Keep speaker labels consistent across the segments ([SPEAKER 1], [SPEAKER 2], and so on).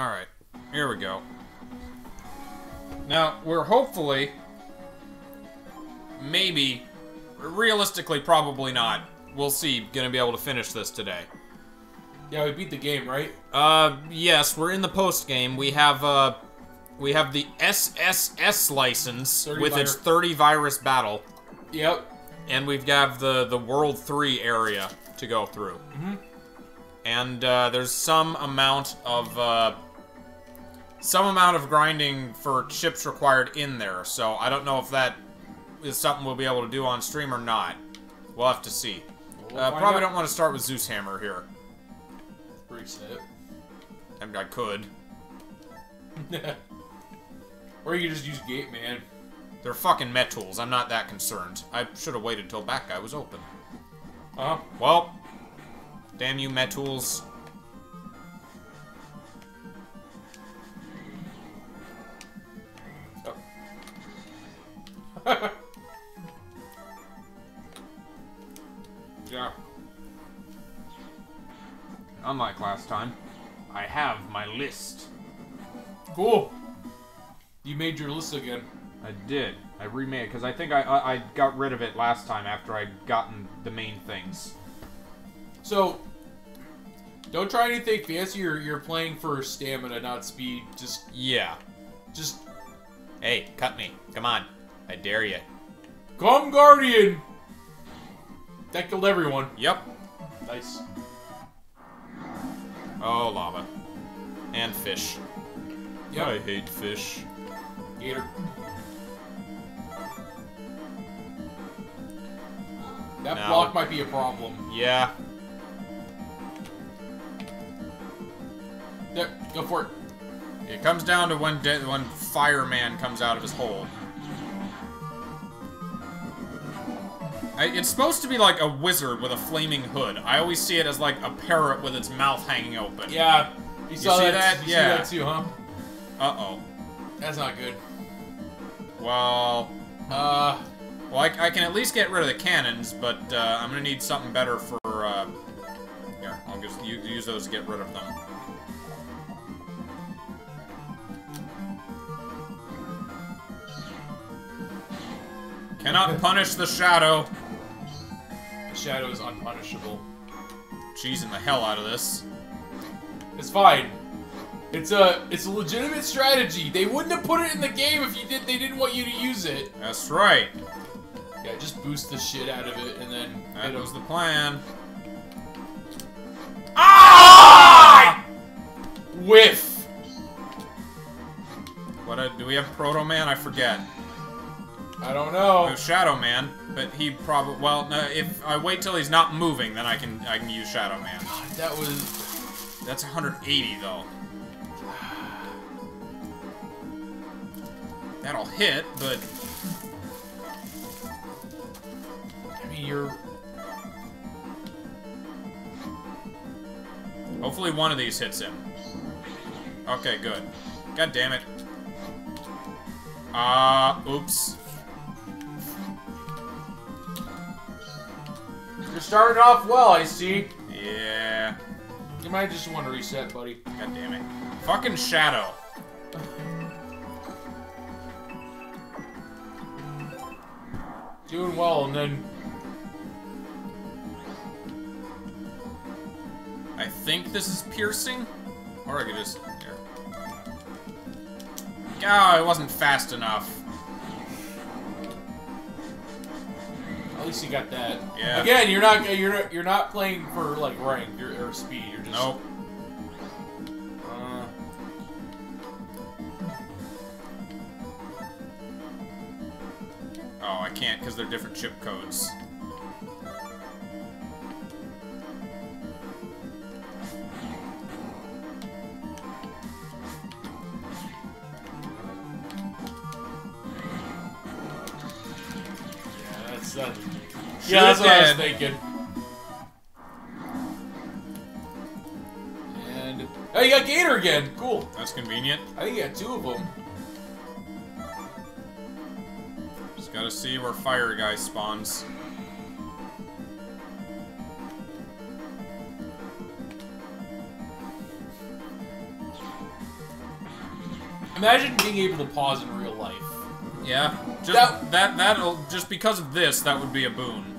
[SPEAKER 1] Alright, here we go. Now, we're hopefully, maybe, realistically, probably not, we'll see, gonna be able to finish this today.
[SPEAKER 2] Yeah, we beat the game, right?
[SPEAKER 1] Uh, yes, we're in the post game. We have, uh, we have the SSS license with its 30 virus battle,
[SPEAKER 2] Yep.
[SPEAKER 1] and we've got the, the World 3 area to go through.
[SPEAKER 2] Mhm.
[SPEAKER 1] And, uh, there's some amount of, uh, some amount of grinding for chips required in there, so I don't know if that is something we'll be able to do on stream or not. We'll have to see.
[SPEAKER 2] We'll
[SPEAKER 1] uh, probably
[SPEAKER 2] out.
[SPEAKER 1] don't want to start with Zeus Hammer here.
[SPEAKER 2] Sick.
[SPEAKER 1] I mean, I could.
[SPEAKER 2] or you could just use Gate Man.
[SPEAKER 1] They're fucking met tools. I'm not that concerned. I should have waited till back guy was open.
[SPEAKER 2] Huh?
[SPEAKER 1] Well, damn you, met tools. Time, I have my list.
[SPEAKER 2] Cool. You made your list again.
[SPEAKER 1] I did. I remade it because I think I, I I got rid of it last time after I'd gotten the main things.
[SPEAKER 2] So, don't try anything fancy. You're, you're playing for stamina, not speed. Just,
[SPEAKER 1] Yeah.
[SPEAKER 2] just
[SPEAKER 1] Hey, cut me. Come on. I dare you.
[SPEAKER 2] come, Guardian. That killed everyone.
[SPEAKER 1] Yep.
[SPEAKER 2] Nice.
[SPEAKER 1] Oh, lava. And fish.
[SPEAKER 2] Yep.
[SPEAKER 1] I hate fish.
[SPEAKER 2] Gator. That block might be a problem.
[SPEAKER 1] Yeah.
[SPEAKER 2] There, go for it.
[SPEAKER 1] It comes down to when de- when fireman comes out of his hole. I, it's supposed to be like a wizard with a flaming hood. I always see it as like a parrot with its mouth hanging open.
[SPEAKER 2] Yeah. You saw
[SPEAKER 1] see
[SPEAKER 2] that?
[SPEAKER 1] that?
[SPEAKER 2] You
[SPEAKER 1] Yeah.
[SPEAKER 2] see that too, huh?
[SPEAKER 1] Uh oh.
[SPEAKER 2] That's not good.
[SPEAKER 1] Well,
[SPEAKER 2] Uh,
[SPEAKER 1] well, I, I can at least get rid of the cannons, but uh, I'm gonna need something better for. Uh, here, I'll just use, use those to get rid of them. Cannot punish the shadow.
[SPEAKER 2] Shadow is unpunishable.
[SPEAKER 1] Cheesing the hell out of this.
[SPEAKER 2] It's fine. It's a it's a legitimate strategy. They wouldn't have put it in the game if you did. They didn't want you to use it.
[SPEAKER 1] That's right.
[SPEAKER 2] Yeah, just boost the shit out of it and then
[SPEAKER 1] That was the plan.
[SPEAKER 2] Ah! Whiff.
[SPEAKER 1] What uh, do we have Proto Man? I forget.
[SPEAKER 2] I don't know.
[SPEAKER 1] Shadow Man, but he probably well. No, if I wait till he's not moving, then I can I can use Shadow Man.
[SPEAKER 2] God, that was
[SPEAKER 1] That's 180 though. That'll hit, but
[SPEAKER 2] I mean you're
[SPEAKER 1] hopefully one of these hits him. Okay, good. God damn it. Ah, oops.
[SPEAKER 2] You're starting off well. I see.
[SPEAKER 1] Yeah.
[SPEAKER 2] You might just want to reset, buddy.
[SPEAKER 1] God damn it. Fucking Shadow.
[SPEAKER 2] Doing well, and then
[SPEAKER 1] I think this is piercing. Or I could just here. Oh, ah, it wasn't fast enough.
[SPEAKER 2] At least you got that.
[SPEAKER 1] Yeah.
[SPEAKER 2] Again, you're not you're you're not playing for like rank you're, or speed. You're just
[SPEAKER 1] Nope.
[SPEAKER 2] Uh,
[SPEAKER 1] Oh, I can't because they're different chip codes.
[SPEAKER 2] Yeah, that's what I was thinking. And oh, you got Gator again. Cool.
[SPEAKER 1] That's convenient.
[SPEAKER 2] I think you got two of them.
[SPEAKER 1] Just gotta see where Fire Guy spawns.
[SPEAKER 2] Imagine being able to pause in real life.
[SPEAKER 1] Yeah, just
[SPEAKER 2] That-
[SPEAKER 1] that that'll just because of this, that would be a boon.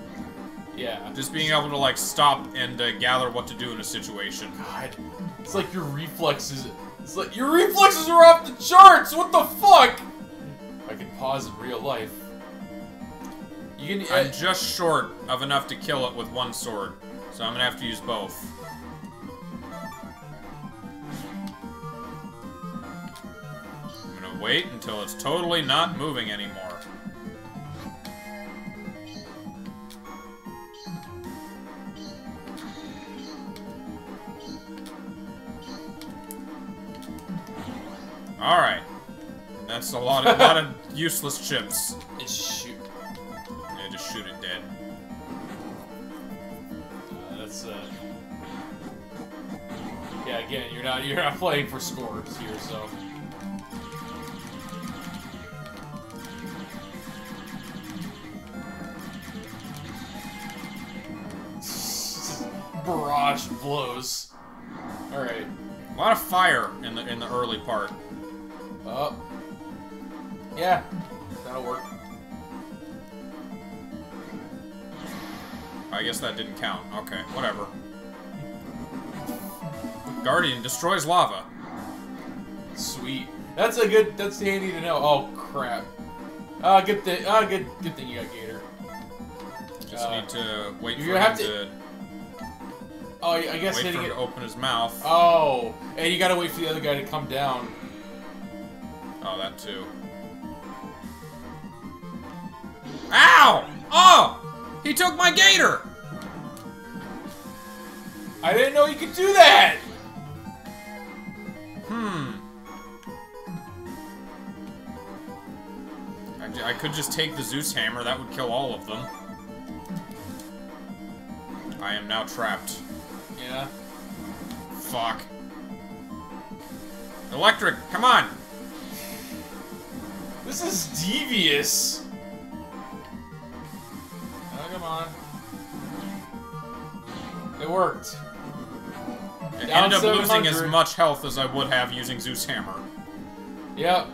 [SPEAKER 2] Yeah.
[SPEAKER 1] Just being able to like stop and uh, gather what to do in a situation.
[SPEAKER 2] God, it's like your reflexes. It's like your reflexes are off the charts. What the fuck? I can pause in real life. You can.
[SPEAKER 1] I'm
[SPEAKER 2] Uh,
[SPEAKER 1] just short of enough to kill it with one sword, so I'm gonna have to use both. I'm gonna wait until it's totally not moving anymore. Alright. That's a lot of, lot of useless chips.
[SPEAKER 2] it's shoot.
[SPEAKER 1] Yeah, just shoot it dead.
[SPEAKER 2] Uh, that's uh. Yeah, again, you're not you're not playing for scores here, so. Barrage blows. All right.
[SPEAKER 1] A lot of fire in the in the early part.
[SPEAKER 2] Up. Yeah, that'll work.
[SPEAKER 1] I guess that didn't count. Okay, whatever. Guardian destroys lava.
[SPEAKER 2] Sweet. That's a good. That's handy to know. Oh crap. Uh, good thing. Uh, good. Good thing you got Gator.
[SPEAKER 1] Just
[SPEAKER 2] Uh,
[SPEAKER 1] need to wait for him
[SPEAKER 2] to-
[SPEAKER 1] to,
[SPEAKER 2] Oh, I guess
[SPEAKER 1] wait for
[SPEAKER 2] hitting
[SPEAKER 1] him
[SPEAKER 2] it.
[SPEAKER 1] to open his mouth.
[SPEAKER 2] Oh, and you gotta wait for the other guy to come down.
[SPEAKER 1] Oh, that too. Ow! Oh! He took my gator!
[SPEAKER 2] I didn't know you could do that.
[SPEAKER 1] Hmm. I, I could just take the Zeus hammer, that would kill all of them. I am now trapped.
[SPEAKER 2] Yeah.
[SPEAKER 1] Fuck. Electric, come on!
[SPEAKER 2] This is devious. Oh, come on. It worked.
[SPEAKER 1] I
[SPEAKER 2] Down
[SPEAKER 1] ended up losing as much health as I would have using Zeus hammer.
[SPEAKER 2] Yep.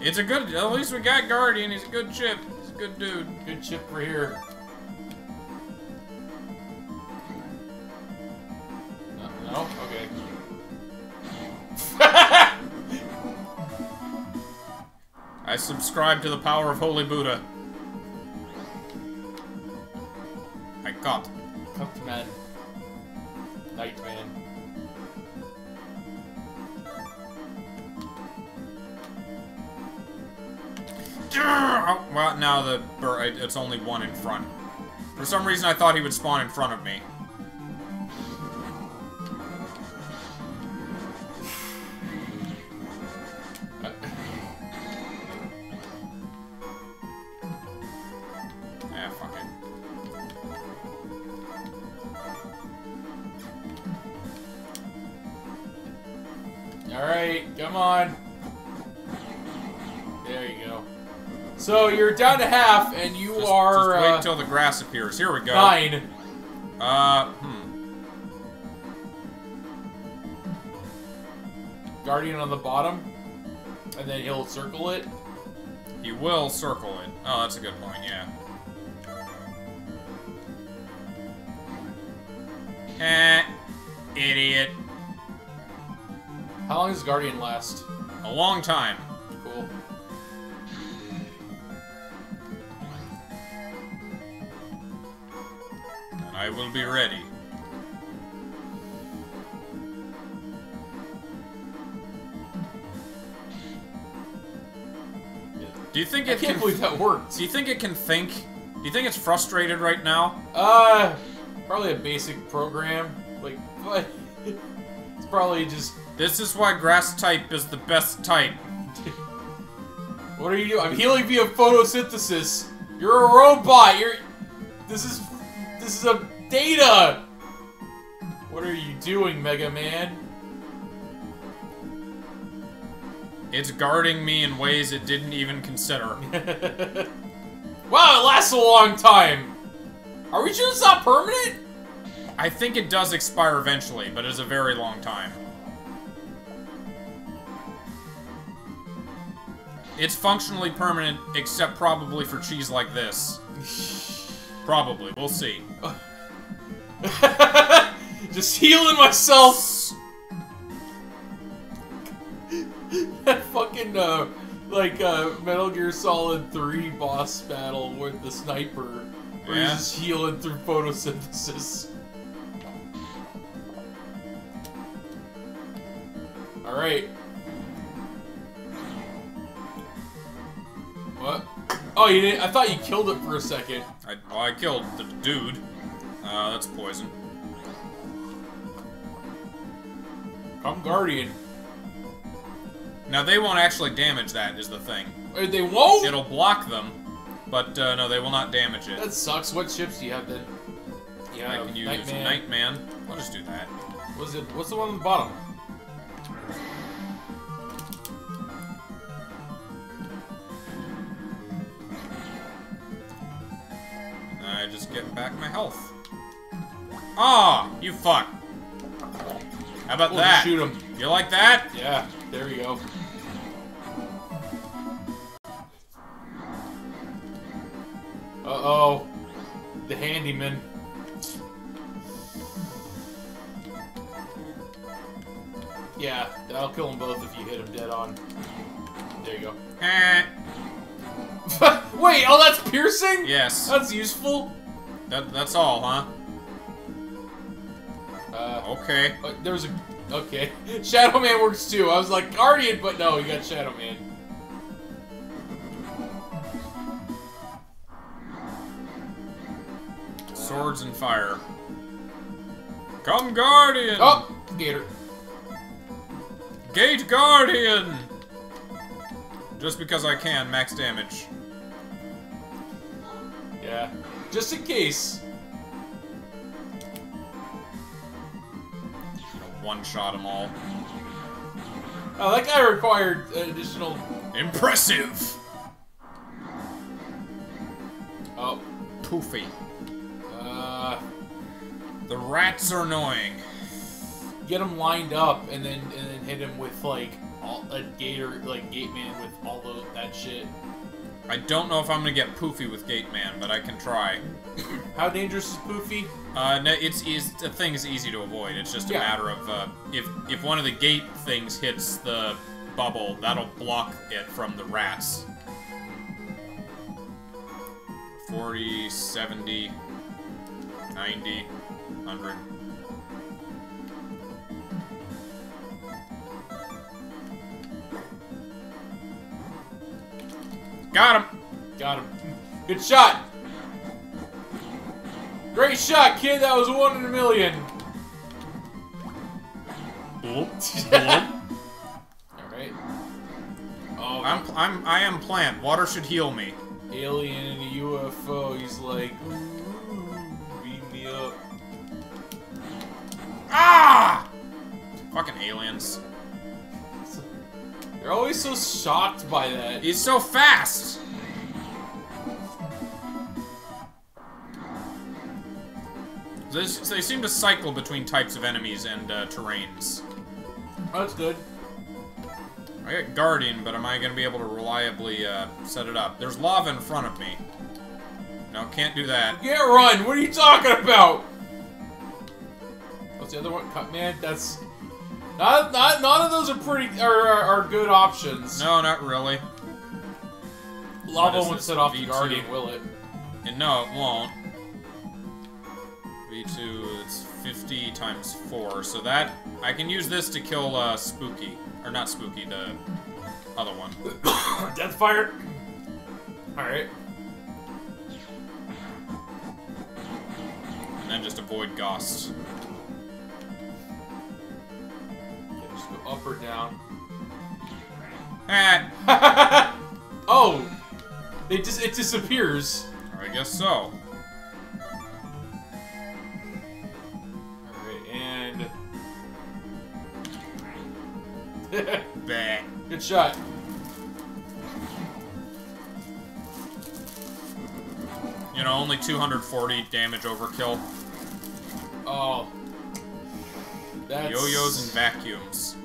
[SPEAKER 1] It's a good. At least we got Guardian. He's a good chip. He's a good dude.
[SPEAKER 2] Good chip for here.
[SPEAKER 1] Subscribe to the power of Holy Buddha. I got.
[SPEAKER 2] Cut man. Nightman.
[SPEAKER 1] Oh, well, now the bur- it's only one in front. For some reason, I thought he would spawn in front of me. Until the grass appears. Here we go.
[SPEAKER 2] nine.
[SPEAKER 1] Uh, hmm.
[SPEAKER 2] Guardian on the bottom, and then he'll circle it.
[SPEAKER 1] He will circle it. Oh, that's a good point, yeah. Eh, idiot.
[SPEAKER 2] How long does Guardian last?
[SPEAKER 1] A long time.
[SPEAKER 2] Cool.
[SPEAKER 1] I will be ready. Do you think
[SPEAKER 2] I
[SPEAKER 1] it
[SPEAKER 2] can't
[SPEAKER 1] can?
[SPEAKER 2] believe that worked.
[SPEAKER 1] Do you think it can think? Do you think it's frustrated right now?
[SPEAKER 2] Uh, probably a basic program. Like, what? it's probably just.
[SPEAKER 1] This is why grass type is the best type.
[SPEAKER 2] What are you doing? I'm healing via photosynthesis. You're a robot. You're. This is. This is a data! What are you doing, Mega Man?
[SPEAKER 1] It's guarding me in ways it didn't even consider.
[SPEAKER 2] wow, it lasts a long time! Are we sure it's not permanent?
[SPEAKER 1] I think it does expire eventually, but it's a very long time. It's functionally permanent, except probably for cheese like this. Probably. We'll see.
[SPEAKER 2] Just healing myself. that fucking uh, like uh, Metal Gear Solid 3 boss battle with the sniper, where
[SPEAKER 1] Yeah.
[SPEAKER 2] he's just healing through photosynthesis. All right. What? Oh, you didn't? I thought you killed it for a second.
[SPEAKER 1] I, well, I killed the dude. Uh, that's poison.
[SPEAKER 2] Come Guardian.
[SPEAKER 1] Now, they won't actually damage that, is the thing.
[SPEAKER 2] Uh, They won't.
[SPEAKER 1] It'll block them, but uh, no, they will not damage it.
[SPEAKER 2] That sucks. What ships do you have then? Yeah,
[SPEAKER 1] I can use
[SPEAKER 2] Nightman.
[SPEAKER 1] Nightman. I'll just do that.
[SPEAKER 2] Was it? What's the one on the bottom?
[SPEAKER 1] Just get back my health. Ah, you fuck. How about
[SPEAKER 2] We'll
[SPEAKER 1] that?
[SPEAKER 2] shoot him.
[SPEAKER 1] You like that?
[SPEAKER 2] Yeah, there we go. Uh oh, the handyman. Yeah, that'll kill them both if you hit them dead on. There you
[SPEAKER 1] Eh.
[SPEAKER 2] go. Wait, oh, that's piercing?
[SPEAKER 1] Yes.
[SPEAKER 2] That's useful.
[SPEAKER 1] That, that's all, huh?
[SPEAKER 2] Uh,
[SPEAKER 1] Okay.
[SPEAKER 2] Uh, there was a. Okay. Shadow Man works too. I was like, Guardian, but no, you got Shadow Man.
[SPEAKER 1] Swords and fire. Come, Guardian!
[SPEAKER 2] Oh! Gator.
[SPEAKER 1] Gate Guardian! Just because I can, max damage.
[SPEAKER 2] Yeah. Just in case.
[SPEAKER 1] One shot them all.
[SPEAKER 2] Oh, that guy required additional.
[SPEAKER 1] Impressive!
[SPEAKER 2] Oh.
[SPEAKER 1] Poofy.
[SPEAKER 2] Uh.
[SPEAKER 1] The rats are annoying.
[SPEAKER 2] Get him lined up and then and then hit him with like all a gator like gate man with all the that shit.
[SPEAKER 1] I don't know if I'm gonna get poofy with Gate Man, but I can try.
[SPEAKER 2] How dangerous is Poofy?
[SPEAKER 1] Uh, no, it's, it's the thing is easy to avoid. It's just a
[SPEAKER 2] Yeah.
[SPEAKER 1] matter of uh, if if one of the gate things hits the bubble, that'll block it from the rats. 40, 70, 90, 100. Got him!
[SPEAKER 2] Got him. Good shot. Great shot, kid. That was one in a million. All right. Oh,
[SPEAKER 1] I'm, I'm, I am plant. Water should heal me.
[SPEAKER 2] alien in a UFO. He's like, ooh, beam me up.
[SPEAKER 1] Ah! Fucking aliens.
[SPEAKER 2] They're always so shocked by that.
[SPEAKER 1] He's so fast! They, they seem to cycle between types of enemies and uh, terrains.
[SPEAKER 2] That's good.
[SPEAKER 1] I got Guardian, but am I going to be able to reliably uh, set it up? There's lava in front of me. No, can't do that.
[SPEAKER 2] Can't run. What are you talking about? What's the other one? Cut man. That's not. Not. None of those are pretty. Are are, are good options.
[SPEAKER 1] No, not really.
[SPEAKER 2] Lava won't set off
[SPEAKER 1] V2?
[SPEAKER 2] the guardian, will it?
[SPEAKER 1] And no, it won't. V2, it's 50 times 4, so that... I can use this to kill, uh, Spooky. Or not Spooky, the other one.
[SPEAKER 2] Deathfire. All right.
[SPEAKER 1] And then just avoid Ghost.
[SPEAKER 2] Up or down.
[SPEAKER 1] Eh,
[SPEAKER 2] oh, it just it disappears.
[SPEAKER 1] I guess so.
[SPEAKER 2] All right, and
[SPEAKER 1] Bah.
[SPEAKER 2] good shot.
[SPEAKER 1] You know, only 240 damage overkill.
[SPEAKER 2] Oh, that's
[SPEAKER 1] Yo-yos and vacuums.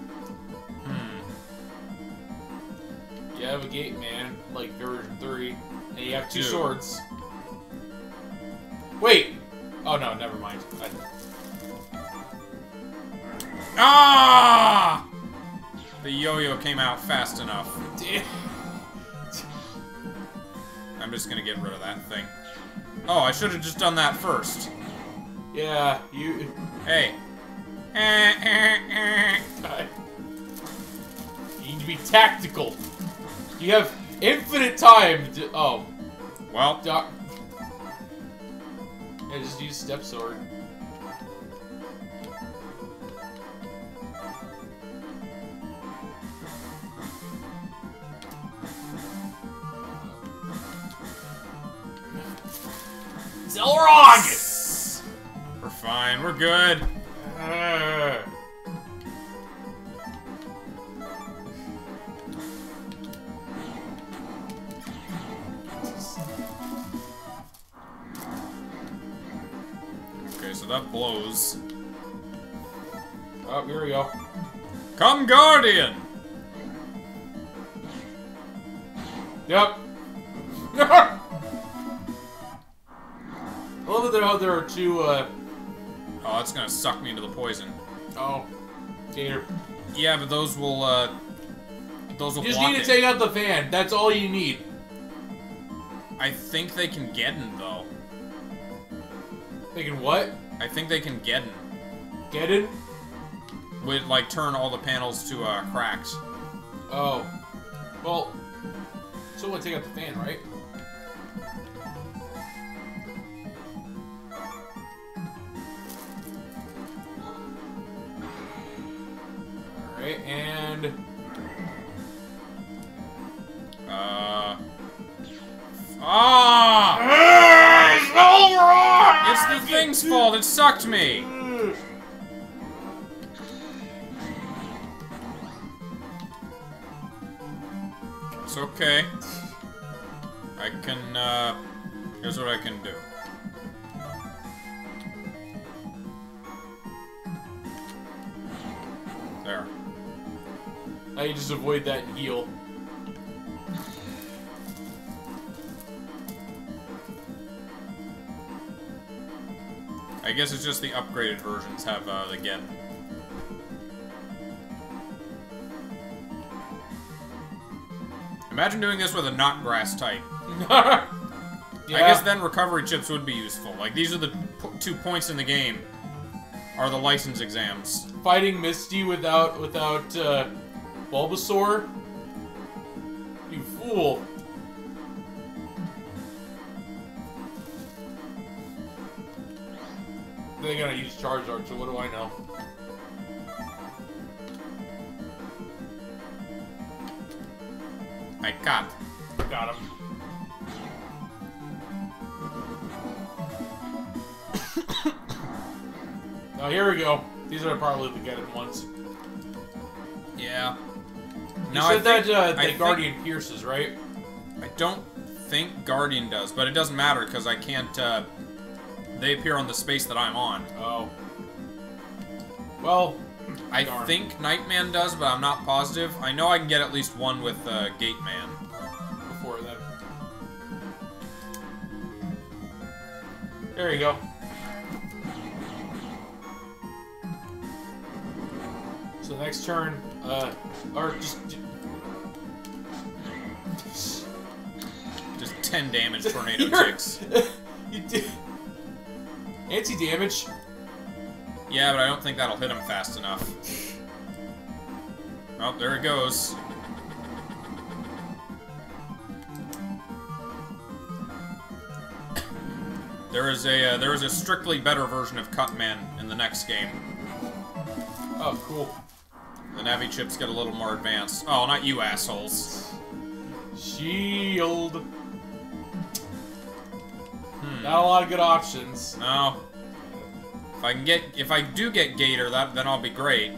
[SPEAKER 2] You have a gate man, like version 3, and you have two
[SPEAKER 1] Two.
[SPEAKER 2] swords. Wait! Oh no, never mind. I,
[SPEAKER 1] Ah! The yo-yo came out fast enough. I'm just gonna get rid of that thing. Oh, I should have just done that first.
[SPEAKER 2] yeah, you.
[SPEAKER 1] Hey. Eh, eh, eh.
[SPEAKER 2] You need to be tactical. You have infinite time to. Oh,
[SPEAKER 1] Well,
[SPEAKER 2] doc. Yeah, just use step sword. Xelrog!
[SPEAKER 1] we're fine. We're good.
[SPEAKER 2] Uh,
[SPEAKER 1] so that blows.
[SPEAKER 2] Oh, here we go.
[SPEAKER 1] Come, Guardian!
[SPEAKER 2] Yep. I love that there are, there are two, uh,
[SPEAKER 1] Oh, that's gonna suck me into the poison.
[SPEAKER 2] oh, Gator.
[SPEAKER 1] Yeah, but those will, uh... Those will
[SPEAKER 2] You just need to
[SPEAKER 1] it.
[SPEAKER 2] take out the fan. That's all you need.
[SPEAKER 1] I think they can get in, though.
[SPEAKER 2] Thinking what?
[SPEAKER 1] I think they can get in.
[SPEAKER 2] Get in?
[SPEAKER 1] Would, like, turn all the panels to, uh, cracks.
[SPEAKER 2] Oh. Well, so we'll take out the fan, right? Alright, and...
[SPEAKER 1] Uh... Ah! It's the thing's fault, it sucked me! It's okay. I can, uh... Here's what I can do. There.
[SPEAKER 2] Now you just avoid that and heal.
[SPEAKER 1] I guess it's just the upgraded versions have, uh, the get. Imagine doing this with a not grass type.
[SPEAKER 2] yeah.
[SPEAKER 1] I guess then recovery chips would be useful. Like, these are the p two points in the game. Are the license exams.
[SPEAKER 2] fighting Misty without without uh, Bulbasaur. You fool! They're gonna use Charizard, so what do I know?
[SPEAKER 1] I got.
[SPEAKER 2] Got him. oh, here we go. These are probably the get ones.
[SPEAKER 1] Yeah.
[SPEAKER 2] You
[SPEAKER 1] Now, I
[SPEAKER 2] said that
[SPEAKER 1] think-
[SPEAKER 2] uh,
[SPEAKER 1] I
[SPEAKER 2] the
[SPEAKER 1] think-
[SPEAKER 2] Guardian pierces, right?
[SPEAKER 1] I don't think Guardian does, but it doesn't matter because I can't. Uh, they appear on the space that I'm on.
[SPEAKER 2] Oh. Well,
[SPEAKER 1] I
[SPEAKER 2] Darn.
[SPEAKER 1] think Nightman does, but I'm not positive. I know I can get at least one with uh, Gate Man.
[SPEAKER 2] before that. There you go. So next turn, uh, or just
[SPEAKER 1] Just 10 damage tornado ticks.
[SPEAKER 2] you did anti-damage.
[SPEAKER 1] Yeah, but I don't think that'll hit him fast enough. Oh, there it goes. There is a uh, there is a strictly better version of Cutman in the next game.
[SPEAKER 2] Oh, cool.
[SPEAKER 1] The Navi chips get a little more advanced. Oh, not you assholes.
[SPEAKER 2] Shield. Not a lot of good options.
[SPEAKER 1] No. If I can get, if I do get Gator, that then I'll be great.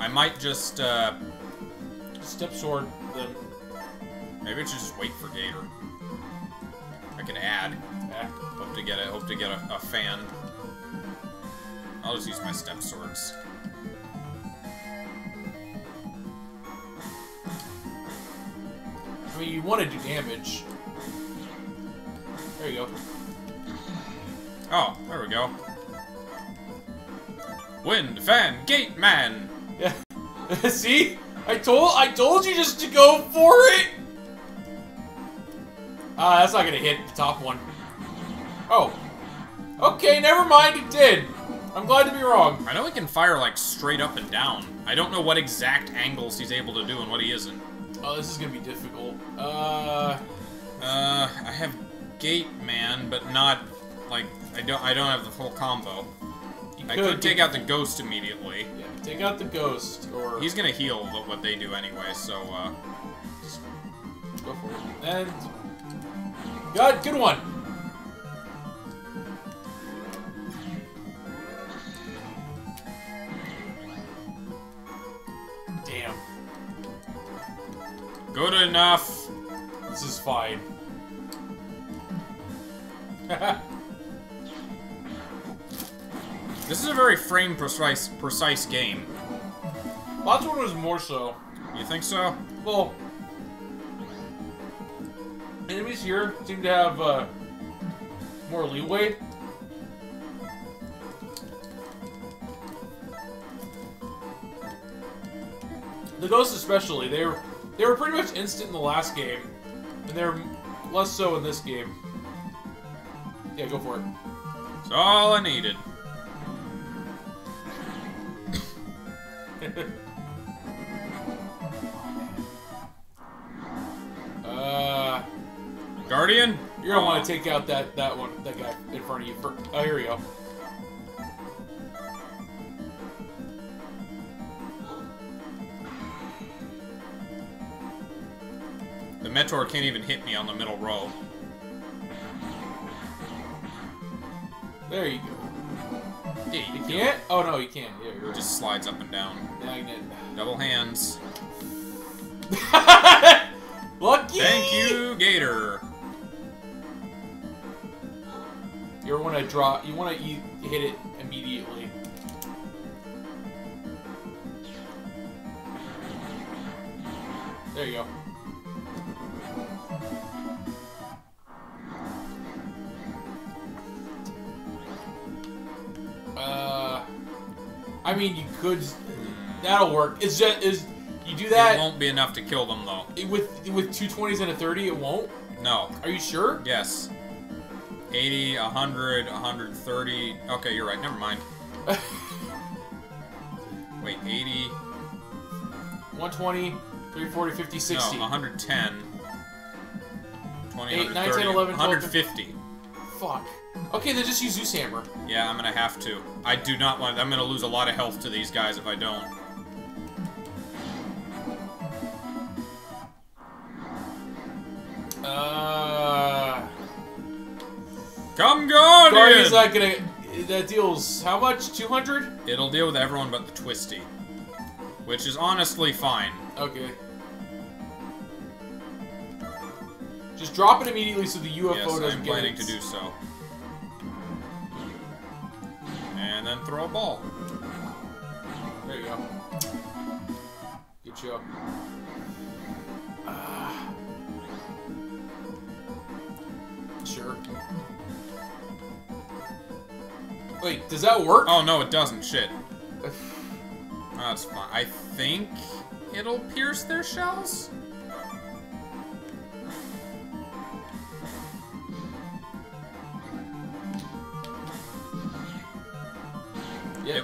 [SPEAKER 1] I might just, uh,
[SPEAKER 2] Step sword. Then.
[SPEAKER 1] maybe I should just wait for Gator. I can add.
[SPEAKER 2] Yeah.
[SPEAKER 1] Hope to get it. Hope to get a, a fan. I'll just use my step swords.
[SPEAKER 2] I mean, you want to do damage. There you go.
[SPEAKER 1] Oh, there we go. Wind, fan, gate man!
[SPEAKER 2] Yeah. See? I told I told you just to go for it! Ah, uh, that's not gonna hit the top one. Oh. Okay, never mind, it did. I'm glad to be wrong.
[SPEAKER 1] I know he can fire, like, straight up and down. I don't know what exact angles he's able to do and what he isn't.
[SPEAKER 2] Oh, this is gonna be difficult. Uh...
[SPEAKER 1] Uh, I have Gate Man, but not, I don't I don't have the full combo. You I could, could take out the Ghost immediately.
[SPEAKER 2] Yeah, take out the Ghost, or...
[SPEAKER 1] He's gonna heal what they do anyway, so, uh...
[SPEAKER 2] Just go for it. And... Good, good one! Damn.
[SPEAKER 1] Good enough.
[SPEAKER 2] This is fine.
[SPEAKER 1] this is a very frame precise precise game.
[SPEAKER 2] Last one was more so.
[SPEAKER 1] You think so?
[SPEAKER 2] Well, enemies here seem to have uh, more leeway. The ghosts especially, they were they were pretty much instant in the last game, and they're less so in this game. Yeah, go for it.
[SPEAKER 1] It's all I needed.
[SPEAKER 2] Uh,
[SPEAKER 1] Guardian?
[SPEAKER 2] You're gonna want to take out that that one, that guy in front of you. For, oh, here we go.
[SPEAKER 1] The Mentor can't even hit me on the middle row.
[SPEAKER 2] There you go.
[SPEAKER 1] Yeah,
[SPEAKER 2] you, can't? Oh no, you can't. Yeah,
[SPEAKER 1] you're right. Just slides up and down.
[SPEAKER 2] Magnet.
[SPEAKER 1] Double hands.
[SPEAKER 2] Lucky!
[SPEAKER 1] Thank you, Gator.
[SPEAKER 2] You want to draw? You want to hit it immediately. There you go. Could. That'll work. It's just is you do that.
[SPEAKER 1] It won't be enough to kill them though.
[SPEAKER 2] With with two twenties and a thirty, it won't.
[SPEAKER 1] No.
[SPEAKER 2] Are you sure?
[SPEAKER 1] Yes. 80, 100, 130. Okay, you're right. Never mind. Wait, 80.
[SPEAKER 2] 120, 340, 50, 60.
[SPEAKER 1] No, 110. 20,
[SPEAKER 2] 8, 9, 10, 11,
[SPEAKER 1] 150.
[SPEAKER 2] Fuck. Okay, then just use Zeus Hammer.
[SPEAKER 1] Yeah, I'm gonna have to. I do not want. I'm gonna lose a lot of health to these guys if I don't.
[SPEAKER 2] Uh.
[SPEAKER 1] Come Guardian!
[SPEAKER 2] Guardian's not gonna. That deals how much? 200?
[SPEAKER 1] It'll deal with everyone but the Twisty. Which is honestly fine.
[SPEAKER 2] Okay. Just drop it immediately so the UFO
[SPEAKER 1] yes,
[SPEAKER 2] doesn't
[SPEAKER 1] I'm
[SPEAKER 2] get
[SPEAKER 1] planning to do so. And then throw a ball.
[SPEAKER 2] There you go. Good show. Uh, sure. Wait, does that work?
[SPEAKER 1] Oh, no, it doesn't. Shit. That's fine. I think it'll pierce their shells?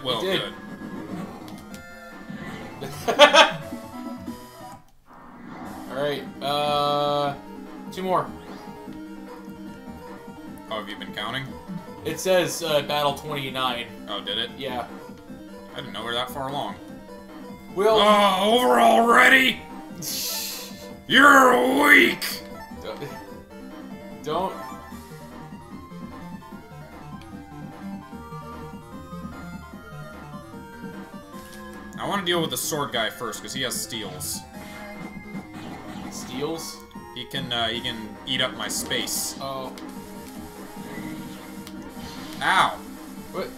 [SPEAKER 2] Yeah,
[SPEAKER 1] it will.
[SPEAKER 2] It
[SPEAKER 1] good.
[SPEAKER 2] All right. Uh, two more.
[SPEAKER 1] Oh, have you been counting?
[SPEAKER 2] It says uh, battle 29.
[SPEAKER 1] Oh, did it?
[SPEAKER 2] Yeah.
[SPEAKER 1] I didn't know we're that far along.
[SPEAKER 2] Well.
[SPEAKER 1] Oh, over already? You're weak.
[SPEAKER 2] Don't.
[SPEAKER 1] I want to deal with the sword guy first, because he has steals.
[SPEAKER 2] Steals?
[SPEAKER 1] He can, uh, he can eat up my space.
[SPEAKER 2] Oh.
[SPEAKER 1] Ow!
[SPEAKER 2] What?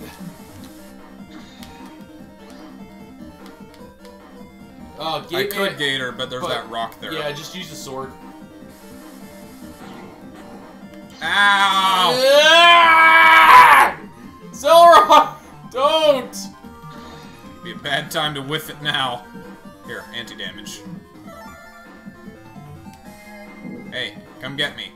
[SPEAKER 2] Uh,
[SPEAKER 1] I could gator, but there's but, that rock there.
[SPEAKER 2] Yeah, just use the sword.
[SPEAKER 1] Ow!
[SPEAKER 2] Ah! Celeron! Don't!
[SPEAKER 1] Be a bad time to whiff it now. Here, anti-damage. Hey, come get me.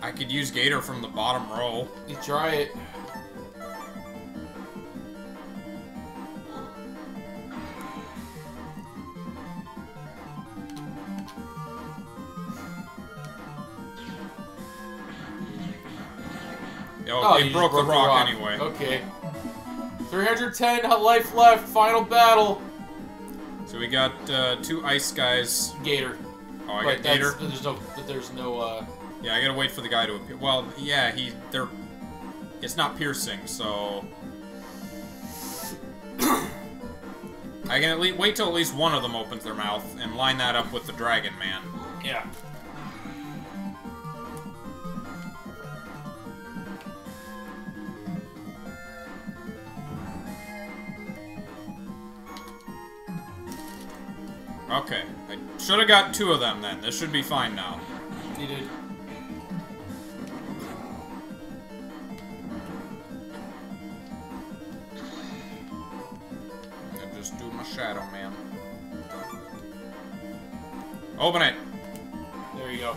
[SPEAKER 1] I could use Gator from the bottom row.
[SPEAKER 2] You try it.
[SPEAKER 1] Yo,
[SPEAKER 2] Oh,
[SPEAKER 1] they
[SPEAKER 2] you
[SPEAKER 1] broke,
[SPEAKER 2] just
[SPEAKER 1] the rock, anyway.
[SPEAKER 2] Okay. 310 life left. Final battle.
[SPEAKER 1] So we got uh, two ice guys.
[SPEAKER 2] Gator.
[SPEAKER 1] Oh, I
[SPEAKER 2] Right,
[SPEAKER 1] got Gator.
[SPEAKER 2] There's no. There's no. Uh,
[SPEAKER 1] Yeah, I gotta wait for the guy to appear. Well, yeah, he they're it's not piercing, so I can at least wait till at least one of them opens their mouth and line that up with the Dragon Man.
[SPEAKER 2] yeah.
[SPEAKER 1] Should have got two of them then. This should be fine now.
[SPEAKER 2] You did.
[SPEAKER 1] I just do my Shadow Man. Open it.
[SPEAKER 2] There you go.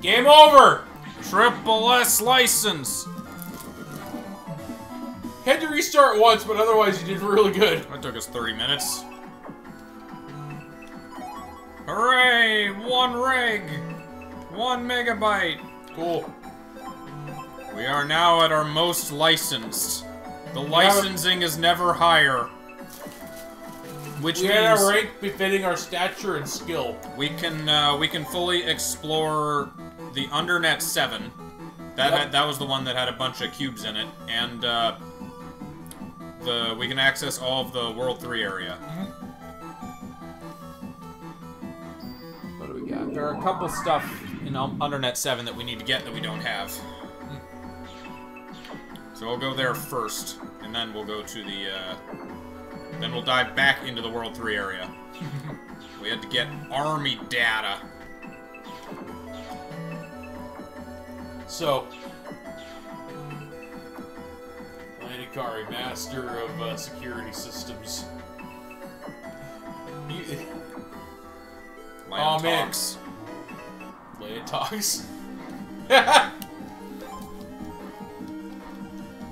[SPEAKER 2] Game over.
[SPEAKER 1] Triple S license.
[SPEAKER 2] Had to restart once, but otherwise you did really good.
[SPEAKER 1] That took us 30 minutes. Hooray! One reg! One megabyte!
[SPEAKER 2] Cool.
[SPEAKER 1] We are now at our most licensed. The
[SPEAKER 2] a-
[SPEAKER 1] licensing is never higher. Which
[SPEAKER 2] We had
[SPEAKER 1] means
[SPEAKER 2] a rank befitting our stature and skill.
[SPEAKER 1] we can uh, we can fully explore the Undernet 7. That
[SPEAKER 2] Yep.
[SPEAKER 1] had, that was the one that had a bunch of cubes in it, and uh, the we can access all of the World 3 area. What do got? There are a couple stuff in Undernet 7 that we need to get that we don't have. So we'll go there first, and then we'll go to the, uh, then we'll dive back into the World 3 area. we had to get army data.
[SPEAKER 2] So, Lanikari, master of uh, security systems. You,
[SPEAKER 1] Land
[SPEAKER 2] Oh, man.
[SPEAKER 1] talks.
[SPEAKER 2] Talks.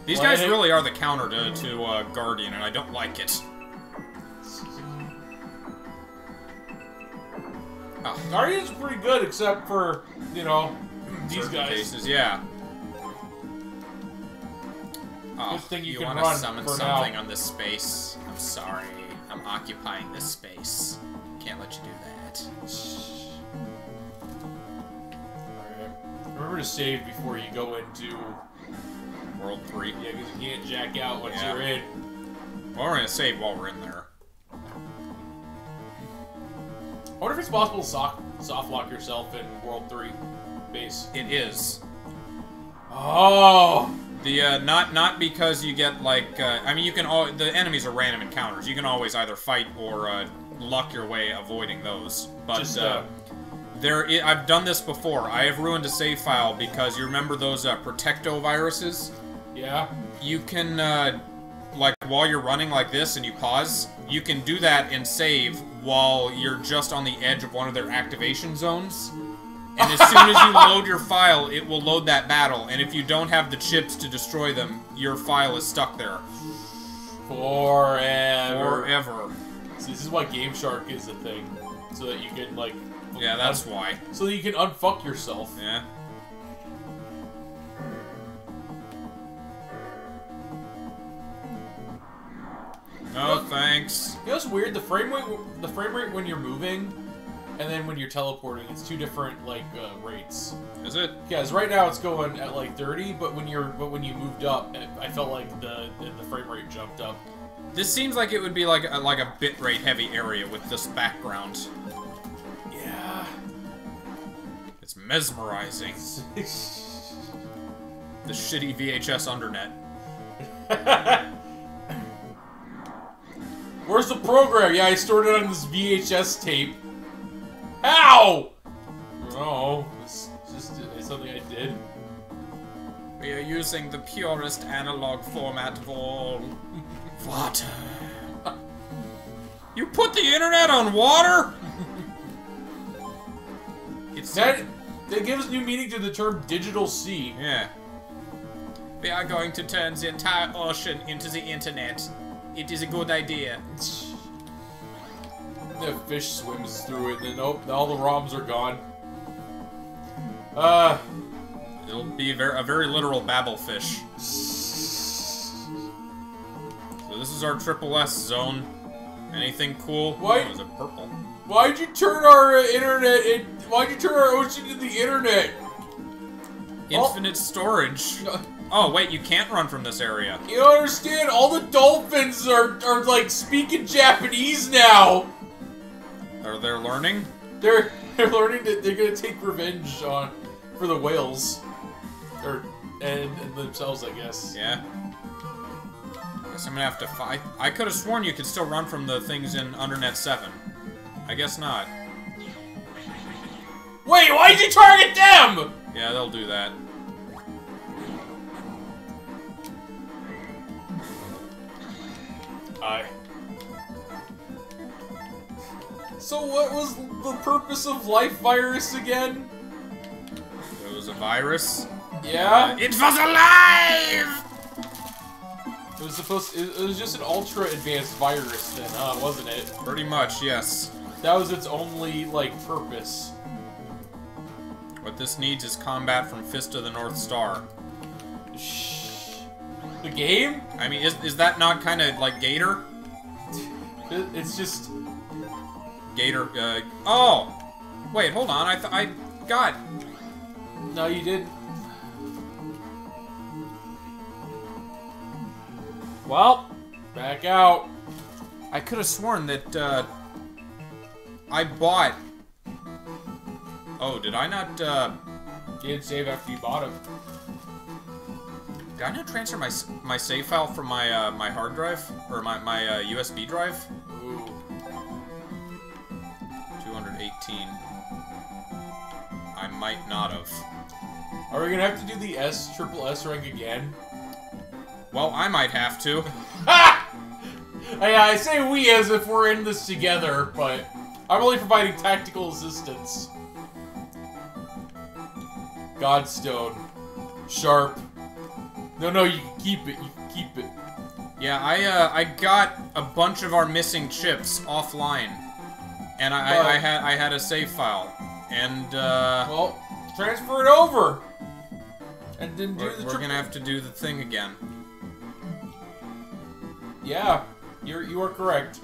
[SPEAKER 1] These guys really are the counter to, to uh, Guardian, and I don't like it. Oh,
[SPEAKER 2] Guardian's pretty good, except for, you know, these guys.
[SPEAKER 1] cases, yeah. Oh,
[SPEAKER 2] Good thing you can
[SPEAKER 1] wanna
[SPEAKER 2] run
[SPEAKER 1] summon something
[SPEAKER 2] now.
[SPEAKER 1] on this space? I'm sorry. I'm occupying this space. Can't let you do that.
[SPEAKER 2] Alright. Remember to save before you go into.
[SPEAKER 1] World 3.
[SPEAKER 2] Yeah, because you can't jack out once
[SPEAKER 1] Yeah.
[SPEAKER 2] you're in.
[SPEAKER 1] Well, we're gonna save while we're in there.
[SPEAKER 2] I wonder if it's possible to soft, soft lock yourself in World 3 base.
[SPEAKER 1] It is.
[SPEAKER 2] Oh!
[SPEAKER 1] The uh, not not because you get like uh, I mean you can all the enemies are random encounters. You can always either fight or uh, luck your way avoiding those. But
[SPEAKER 2] Just,
[SPEAKER 1] uh,
[SPEAKER 2] uh,
[SPEAKER 1] there i I've done this before. I have ruined a save file because you remember those uh, protecto viruses.
[SPEAKER 2] Yeah?
[SPEAKER 1] You can uh, like while you're running like this and you pause, you can do that and save while you're just on the edge of one of their activation zones. And as soon as you load your file, it will load that battle. And if you don't have the chips to destroy them, your file is stuck there
[SPEAKER 2] Forever.
[SPEAKER 1] forever.
[SPEAKER 2] This is why Game Shark is a thing. So that you can, like.
[SPEAKER 1] Yeah, that's why.
[SPEAKER 2] So that you can unfuck yourself.
[SPEAKER 1] Yeah. No thanks.
[SPEAKER 2] You know what's weird? The frame rate, the frame rate when you're moving, and then when you're teleporting, it's two different like uh, rates.
[SPEAKER 1] Is it?
[SPEAKER 2] Yeah, because right now it's going at like 30, but when you're but when you moved up, it, I felt like the, the the frame rate jumped up.
[SPEAKER 1] This seems like it would be like a, like a bitrate heavy area with this background.
[SPEAKER 2] Yeah.
[SPEAKER 1] It's mesmerizing. The shitty VHS undernet.
[SPEAKER 2] Where's the program? Yeah, I stored it on this VHS tape. How? Oh, it's just it's something I did.
[SPEAKER 1] We are using the purest analog format of all. Water. You put the internet on water? It's
[SPEAKER 2] That that gives new meaning to the term digital sea.
[SPEAKER 1] Yeah. We are going to turn the entire ocean into the internet. It is a good idea.
[SPEAKER 2] The fish swims through it, and then oh, all the ROMs are gone. Uh,
[SPEAKER 1] It'll be ver a very literal Babel fish. This is our triple S zone. Anything cool?
[SPEAKER 2] Why-
[SPEAKER 1] Oh, is it purple?
[SPEAKER 2] why'd you turn our uh, internet? In, why'd you turn our ocean into the internet?
[SPEAKER 1] Infinite storage. Oh wait, you can't run from this area.
[SPEAKER 2] You don't understand? All the dolphins are are like speaking Japanese now.
[SPEAKER 1] Are they learning?
[SPEAKER 2] They're they're learning that they're gonna take revenge on for the whales, or and, and themselves, I guess.
[SPEAKER 1] Yeah. Guess I'm gonna have to fight. I could have sworn you could still run from the things in Undernet 7. I guess not.
[SPEAKER 2] Wait, why'd you target them?
[SPEAKER 1] Yeah, they'll do that.
[SPEAKER 2] Aye. So what was the purpose of Life Virus again?
[SPEAKER 1] It was a virus.
[SPEAKER 2] Yeah, uh,
[SPEAKER 1] It was alive!
[SPEAKER 2] It was supposed. To, it was just an ultra advanced virus, then, huh? Wasn't it?
[SPEAKER 1] Pretty much, yes.
[SPEAKER 2] That was its only like purpose.
[SPEAKER 1] What this needs is combat from Fist of the North Star.
[SPEAKER 2] Shh. The game?
[SPEAKER 1] I mean, is, is that not kind of like Gator?
[SPEAKER 2] It, it's just.
[SPEAKER 1] Gator, uh... Oh! Wait, hold on, I th I... God!
[SPEAKER 2] No, you didn't. Well, back out.
[SPEAKER 1] I could have sworn that, uh... I bought... Oh, did I not, uh...
[SPEAKER 2] Didn't save after you bought him.
[SPEAKER 1] Did I not transfer my, my save file from my, uh, my hard drive? Or my, my, uh, USB drive?
[SPEAKER 2] Ooh.
[SPEAKER 1] 218. I might not have.
[SPEAKER 2] Are we gonna have to do the S triple S rank again?
[SPEAKER 1] Well, I might have to.
[SPEAKER 2] Ha! I, I say we as if we're in this together, but I'm only providing tactical assistance. Godstone. Sharp. No, no, you can keep it. You can keep it.
[SPEAKER 1] Yeah, I uh, I got a bunch of our missing chips offline, and I,
[SPEAKER 2] Well-
[SPEAKER 1] I, I had I had a save file, and uh,
[SPEAKER 2] Well, transfer it over. And then do
[SPEAKER 1] we're,
[SPEAKER 2] the
[SPEAKER 1] we're gonna have to do the thing again.
[SPEAKER 2] Yeah, you're you are correct.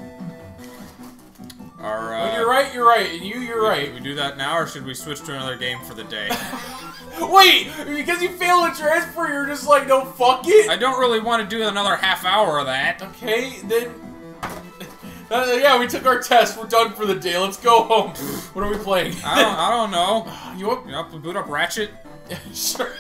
[SPEAKER 1] Our, uh,
[SPEAKER 2] when you're right, you're right, and you, you're
[SPEAKER 1] we-
[SPEAKER 2] right.
[SPEAKER 1] We do that now, or should we switch to another game for the day?
[SPEAKER 2] Wait, because you failed to transfer, you're just like, no, fuck it.
[SPEAKER 1] I don't really want to do another half hour of that.
[SPEAKER 2] Okay, then. Uh, yeah, we took our test. We're done for the day. Let's go home. what are we playing?
[SPEAKER 1] I don't I don't know.
[SPEAKER 2] you want?
[SPEAKER 1] You know, boot up Ratchet.
[SPEAKER 2] sure.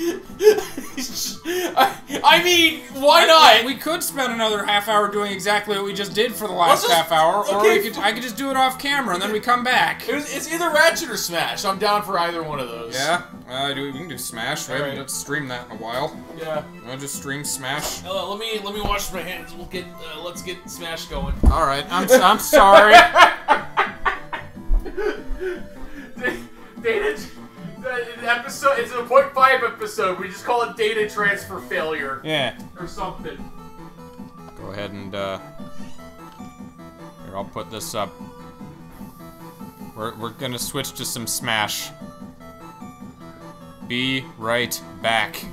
[SPEAKER 2] I, I mean, why not?
[SPEAKER 1] We could spend another half hour doing exactly what we just did for the last
[SPEAKER 2] just-
[SPEAKER 1] half hour, or
[SPEAKER 2] okay,
[SPEAKER 1] we could I could just do it off camera and then we come back.
[SPEAKER 2] It was, it's either Ratchet or Smash. I'm down for either one of those.
[SPEAKER 1] Yeah, uh, do, we can do Smash. We haven't
[SPEAKER 2] Alright.
[SPEAKER 1] streamed that in a while.
[SPEAKER 2] Yeah.
[SPEAKER 1] I'll just stream Smash.
[SPEAKER 2] Uh, let me let me wash my hands. We'll get uh, let's get Smash going.
[SPEAKER 1] All right, I'm I'm sorry.
[SPEAKER 2] data episode. It's a point five episode. We just call it data transfer failure
[SPEAKER 1] yeah.
[SPEAKER 2] or something.
[SPEAKER 1] Go ahead and uh, here I'll put this up. We're we're gonna switch to some Smash. Be right back.